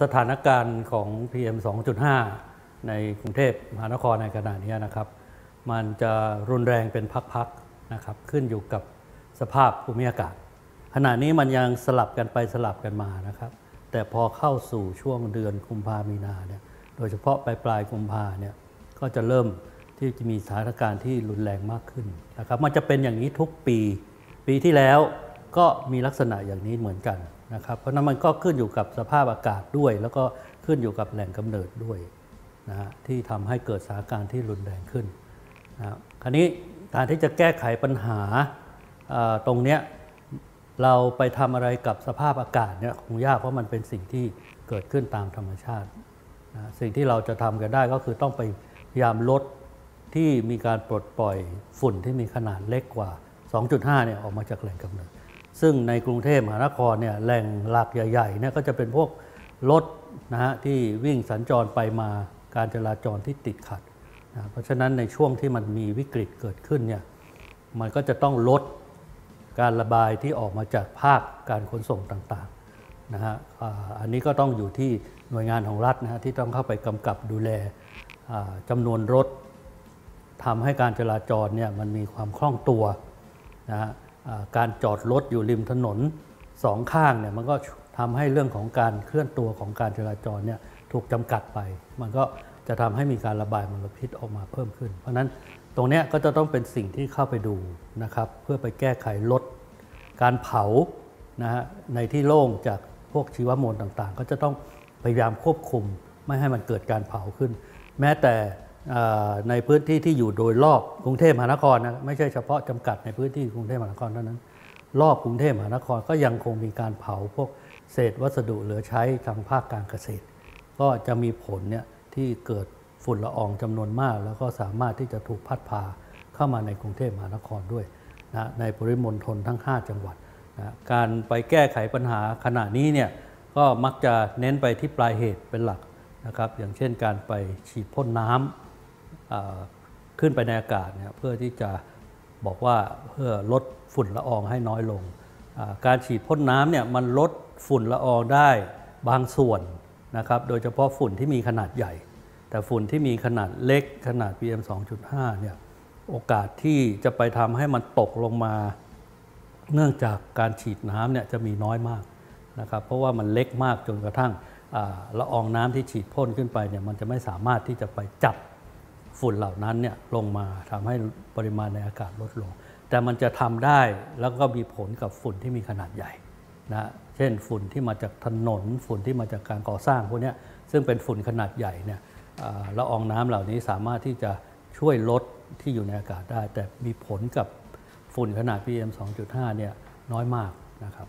สถานการณ์ของ PM 2.5 ในกรุงเทพมหานครในขณะนี้นะครับ มันจะรุนแรงเป็นพักๆนะครับขึ้นอยู่กับสภาพภูมิอากาศ ขณะนี้มันยังสลับกันไปสลับกันมานะครับ แต่พอเข้าสู่ช่วงเดือนกุมภามีนาเนี่ยโดยเฉพาะปลายปลายกุมภาเนี่ยก็จะเริ่มที่จะมีสถานการณ์ที่รุนแรงมากขึ้นนะครับ มันจะเป็นอย่างนี้ทุกปี ปีที่แล้วก็มีลักษณะอย่างนี้เหมือนกัน นะครับเพราะนั้นมันก็ขึ้นอยู่กับสภาพอากาศด้วย แล้วก็ขึ้นอยู่กับแหล่งกำเนิดด้วยนะฮะที่ทำให้เกิดสถานการณ์ที่รุนแรงขึ้นนะคราวนี้การที่จะแก้ไขปัญหาตรงเนี้ยเราไปทำอะไรกับสภาพอากาศเนี่ยคงยากเพราะมันเป็นสิ่งที่เกิดขึ้นตามธรรมชาตินะสิ่งที่เราจะทำกันได้ก็คือต้องไปพยายามลดที่มีการปลดปล่อยฝุ่นที่มีขนาดเล็กกว่า 2.5เนี่ยออกมาจากแหล่งกำเนิด ซึ่งในกรุงเทพมหานครเนี่ยแหล่งหลักใหญ่ๆเนี่ยก็จะเป็นพวกรถนะฮะที่วิ่งสัญจรไปมาการจราจรที่ติดขัดนะเพราะฉะนั้นในช่วงที่มันมีวิกฤตเกิดขึ้นเนี่ยมันก็จะต้องลดการระบายที่ออกมาจากภาคการขนส่งต่างๆนะฮะอันนี้ก็ต้องอยู่ที่หน่วยงานของรัฐนะฮะที่ต้องเข้าไปกำกับดูแลจำนวนรถทำให้การจราจรเนี่ยมันมีความคล่องตัวนะฮะ การจอดรถอยู่ริมถนนสองข้างเนี่ยมันก็ทำให้เรื่องของการเคลื่อนตัวของการจราจรเนี่ยถูกจำกัดไป มันก็จะทำให้มีการระบายมลพิษออกมาเพิ่มขึ้น เพราะนั้นตรงนี้ก็จะต้องเป็นสิ่งที่เข้าไปดูนะครับเพื่อไปแก้ไขลดการเผานะฮะในที่โล่งจากพวกชีวมวลต่างๆ ก็จะต้องพยายามควบคุมไม่ให้มันเกิดการเผาขึ้น แม้แต่ ในพื้นที่ที่อยู่โดยรอบกรุงเทพมหานครนะไม่ใช่เฉพาะจำกัดในพื้นที่กรุงเทพมหานครเท่านั้น รอบกรุงเทพมหานครก็ยังคงมีการเผาพวกเศษวัสดุเหลือใช้ทางภาคการเกษตร ก็จะมีผลเนี่ยที่เกิดฝุ่นละอองจำนวนมาก แล้วก็สามารถที่จะถูกพัดพาเข้ามาในกรุงเทพมหานครด้วยนะในปริมณฑลทั้ง 5 จังหวัดนะการไปแก้ไขปัญหาขณะนี้เนี่ยก็มักจะเน้นไปที่ปลายเหตุเป็นหลักนะครับอย่างเช่นการไปฉีดพ่นน้ำอ่า ขึ้นไปในอากาศเนี่ยเพื่อที่จะบอกว่าเพื่อลดฝุ่นละอองให้น้อยลง การฉีดพ่นน้ำเนี่ยมันลดฝุ่นละอองได้บางส่วนนะครับ โดยเฉพาะฝุ่นที่มีขนาดใหญ่ แต่ฝุ่นที่มีขนาดเล็กขนาด PM 2.5เนี่ยโอกาสที่จะไปทำให้มันตกลงมา เนื่องจากการฉีดน้ำเนี่ยจะมีน้อยมากนะครับ เพราะว่ามันเล็กมากจนกระทั่งละอองน้ำที่ฉีดพ่นขึ้นไปเนี่ยมันจะไม่สามารถที่จะไปจับ ฝุ่นเหล่านั้นเนี่ยลงมาทำให้ปริมาณในอากาศลดลง แต่มันจะทำได้แล้วก็มีผลกับฝุ่นที่มีขนาดใหญ่นะเช่นฝุ่นที่มาจากถนนฝุ่นที่มาจากการก่อสร้างพวกนี้ซึ่งเป็นฝุ่นขนาดใหญ่เนี่ยละอองน้ำเหล่านี้สามารถที่จะช่วยลดที่อยู่ในอากาศได้ แต่มีผลกับฝุ่นขนาด PM 2.5เนี่ยน้อยมากนะครับ